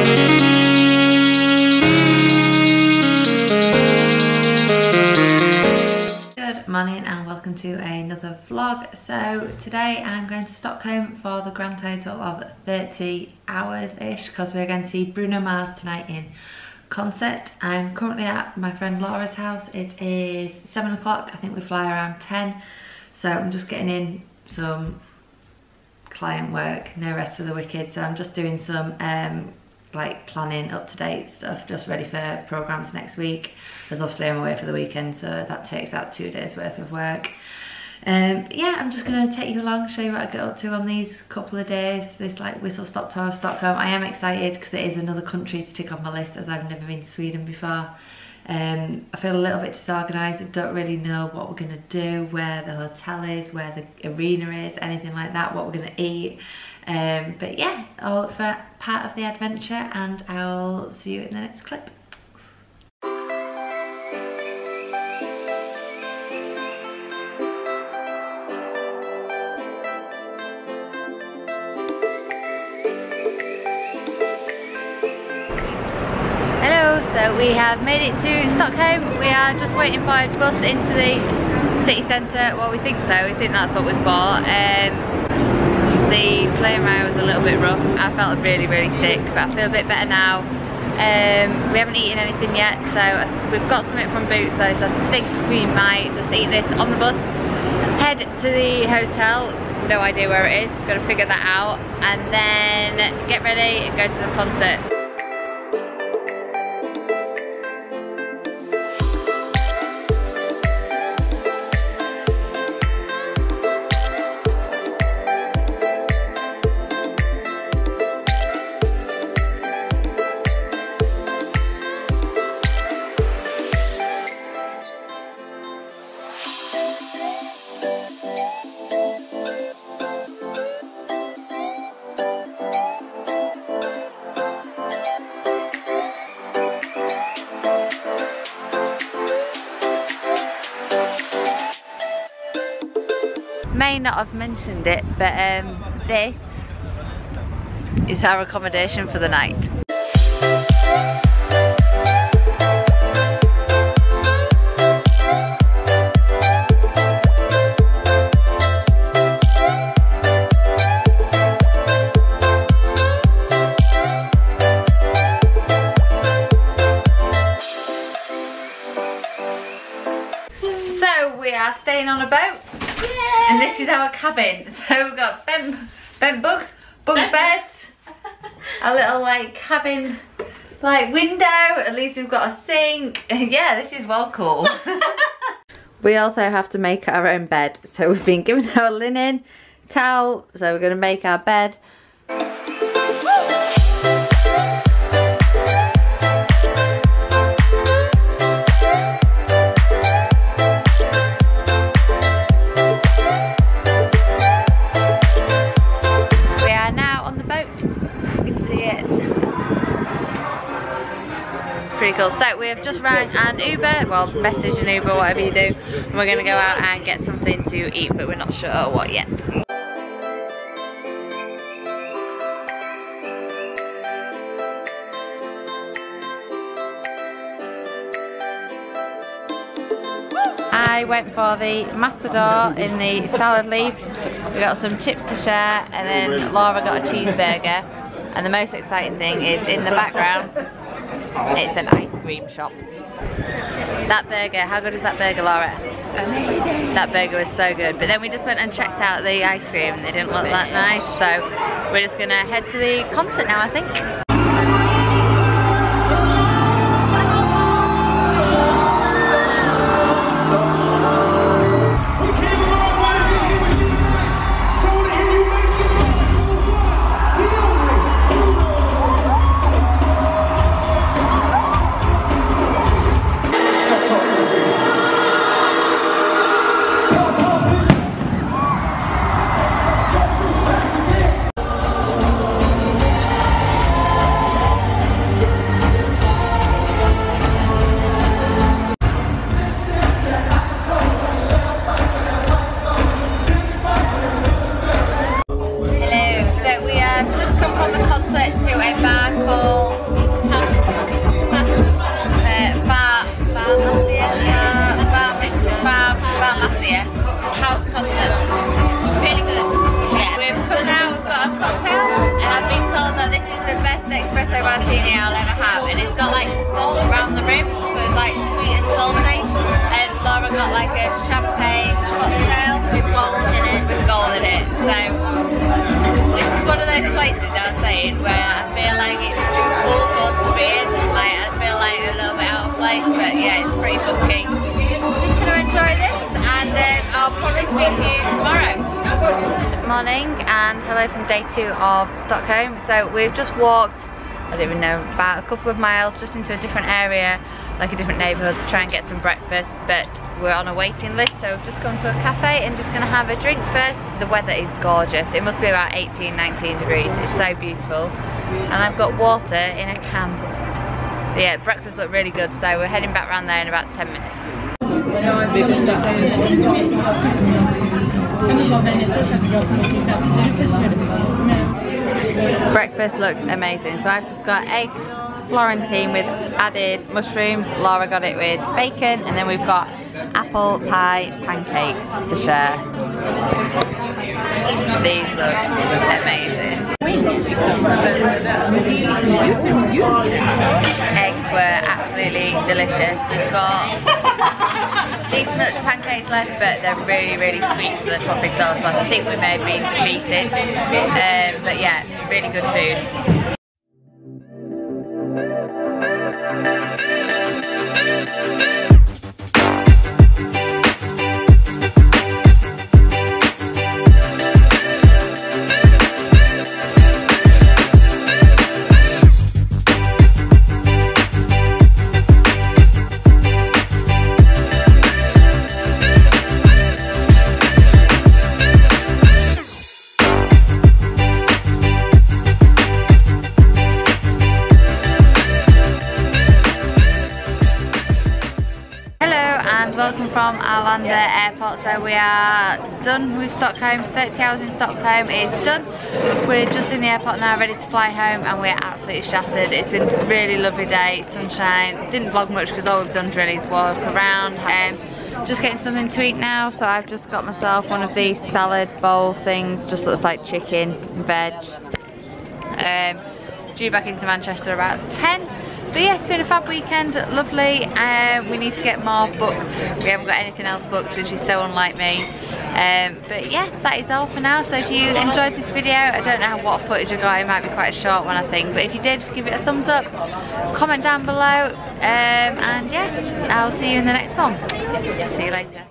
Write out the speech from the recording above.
Good morning and welcome to another vlog. So today I'm going to Stockholm for the grand total of 30 hours-ish because we're going to see Bruno Mars tonight in concert. I'm currently at my friend Laura's house. It is 7 o'clock. I think we fly around 10. So I'm just getting in some client work, no rest for the wicked. So I'm just doing some um, like planning up to date stuff just ready for programs next week. As obviously I'm away for the weekend so that takes out two days worth of work. Um yeah i'm just gonna take you along show you what i get up to on these couple of days this like whistle stop tour of stockholm. I am excited because it is another country to tick off my list as i've never been to sweden before. Um, I feel a little bit disorganised, I don't really know what we're going to do, where the hotel is, where the arena is, anything like that, what we're going to eat. Um, but yeah, all for part of the adventure and I'll see you in the next clip. Hello, so we have made it to Stockholm. We are just waiting for a bus into the city centre. Well, we think so. We think that's what we've bought. Um, the plane was a little bit rough. I felt really, really sick, but I feel a bit better now. Um, we haven't eaten anything yet, so we've got something from Boots, so I think we might just eat this on the bus, head to the hotel, no idea where it is, got to figure that out, and then get ready and go to the concert. May not have mentioned it, but um, this is our accommodation for the night. So we are staying on a boat and this is our cabin. So we've got bent, bent bugs, bunk Bent- beds, a little like cabin like window. At least we've got a sink. yeah, this is well cool. we also have to make our own bed. So we've been given our linen, towel. So we're gonna make our bed. Have just rang an Uber, well message an Uber, whatever you do. And we're gonna go out and get something to eat, but we're not sure what yet. I went for the matador in the salad leaf. We got some chips to share and then Laura got a cheeseburger. And the most exciting thing is in the background, it's an ice cream shop. That burger, how good is that burger, Laura? Amazing. That burger was so good. But then we just went and checked out the ice cream they didn't look that nice. So we're just gonna head to the concert now, I think. here. House concert. Really good. Yeah, we've come now, we've got a cocktail, and I've been told that this is the best espresso martini I'll ever have. And it's got like salt around the rim, so it's like sweet and salty. And Laura got like a champagne cocktail with gold in it, with gold in it. So this is one of those places I was saying where I feel like it's too cool for to be in. Like I feel like a little bit out of place, but yeah, it's pretty funky speak to you tomorrow Good morning and hello from day two of Stockholm. So we've just walked, I don't even know, about a couple of miles just into a different area, like a different neighbourhood to try and get some breakfast. But we're on a waiting list so we've just come to a cafe and just going to have a drink first. The weather is gorgeous. It must be about 18, 19 degrees. It's so beautiful. And I've got water in a can. Yeah, breakfast looked really good so we're heading back around there in about 10 minutes. Mm. Breakfast looks amazing. So I've just got eggs Florentine with added mushrooms. Laura got it with bacon and then we've got apple pie pancakes to share. These look amazing. Were absolutely delicious. We've got these much pancakes left, but they're really, really sweet to the toffee sauce. I think we may have been defeated. Um, but yeah, really good food. Airport. So we are done with Stockholm. 30 hours in Stockholm is done. We're just in the airport now, ready to fly home, and we're absolutely shattered. It's been a really lovely day, sunshine. Didn't vlog much because all we've done really is walk around. Um, just getting something to eat now, so I've just got myself one of these salad bowl things. Just looks like chicken, veg. Um, due back into Manchester about 10 but yeah, it's been a fab weekend, lovely. Um, we need to get more booked. We haven't got anything else booked, which is so unlike me. Um, but yeah, that is all for now. So if you enjoyed this video, I don't know what footage I got, it might be quite a short one I think. But if you did, give it a thumbs up, comment down below. Um, and yeah, I'll see you in the next one. See you later.